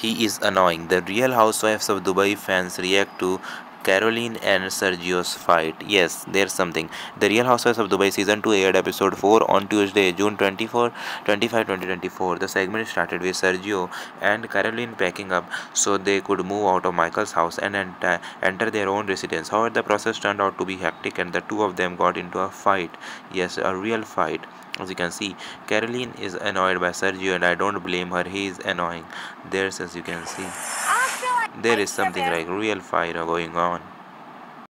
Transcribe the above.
He is annoying. The Real Housewives of Dubai fans react to Caroline and Sergio's fight. Yes, there's something. The Real Housewives of Dubai season 2 aired episode 4 on Tuesday, June 24, 25, 2024. The segment started with Sergio and Caroline packing up so they could move out of Michael's house and enter, enter their own residence. However, the process turned out to be hectic and the two of them got into a fight. Yes, a real fight. As you can see, Caroline is annoyed by Sergio and I don't blame her. He is annoying. There's as you can see. There is something like real fire going on.